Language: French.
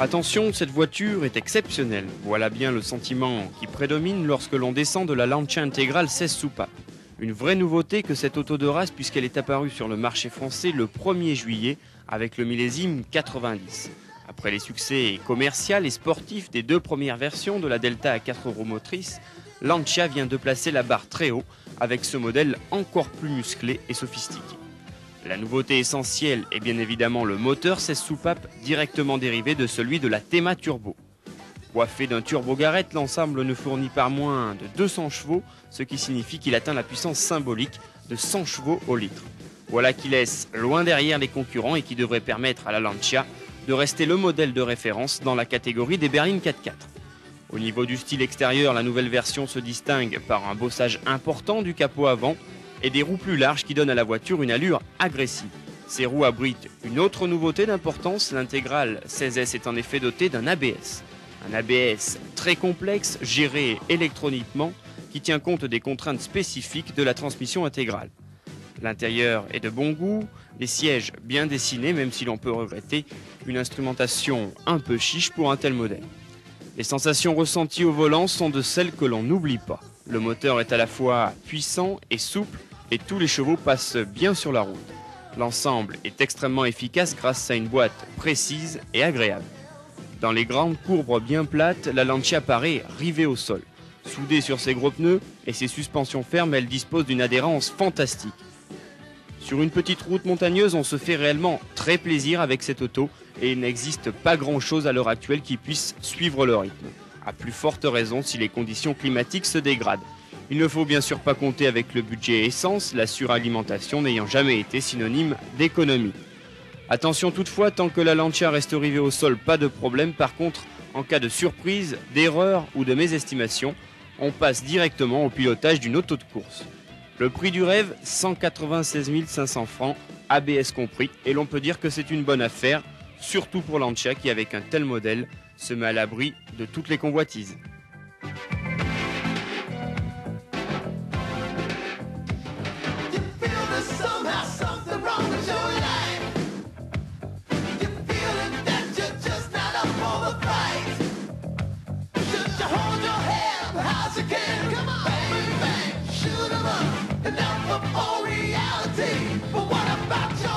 Attention, cette voiture est exceptionnelle. Voilà bien le sentiment qui prédomine lorsque l'on descend de la Lancia intégrale 16 soupapes. Une vraie nouveauté que cette auto de race puisqu'elle est apparue sur le marché français le 1er juillet avec le millésime 90. Après les succès commerciaux et sportifs des deux premières versions de la Delta à 4 roues motrices, Lancia vient de placer la barre très haut avec ce modèle encore plus musclé et sophistiqué. La nouveauté essentielle est bien évidemment le moteur 16 soupapes directement dérivé de celui de la Thema Turbo. Coiffé d'un turbo-garette, l'ensemble ne fournit pas moins de 200 chevaux, ce qui signifie qu'il atteint la puissance symbolique de 100 chevaux au litre. Voilà qui laisse loin derrière les concurrents et qui devrait permettre à la Lancia de rester le modèle de référence dans la catégorie des berlines 4x4. Au niveau du style extérieur, la nouvelle version se distingue par un bossage important du capot avant et des roues plus larges qui donnent à la voiture une allure agressive. Ces roues abritent une autre nouveauté d'importance, l'intégrale 16S est en effet dotée d'un ABS. Un ABS très complexe, géré électroniquement, qui tient compte des contraintes spécifiques de la transmission intégrale. L'intérieur est de bon goût, les sièges bien dessinés, même si l'on peut regretter une instrumentation un peu chiche pour un tel modèle. Les sensations ressenties au volant sont de celles que l'on n'oublie pas. Le moteur est à la fois puissant et souple, et tous les chevaux passent bien sur la route. L'ensemble est extrêmement efficace grâce à une boîte précise et agréable. Dans les grandes courbes bien plates, la Lancia paraît rivée au sol. Soudée sur ses gros pneus et ses suspensions fermes, elle dispose d'une adhérence fantastique. Sur une petite route montagneuse, on se fait réellement très plaisir avec cette auto et il n'existe pas grand chose à l'heure actuelle qui puisse suivre le rythme. À plus forte raison si les conditions climatiques se dégradent. Il ne faut bien sûr pas compter avec le budget essence, la suralimentation n'ayant jamais été synonyme d'économie. Attention toutefois, tant que la Lancia reste rivée au sol, pas de problème. Par contre, en cas de surprise, d'erreur ou de mésestimation, on passe directement au pilotage d'une auto de course. Le prix du rêve, 196 500 francs, ABS compris, et l'on peut dire que c'est une bonne affaire, surtout pour Lancia qui, avec un tel modèle, se met à l'abri de toutes les convoitises. house again. Come on. Bang, bang, shoot 'em up. Enough of all reality. But what about your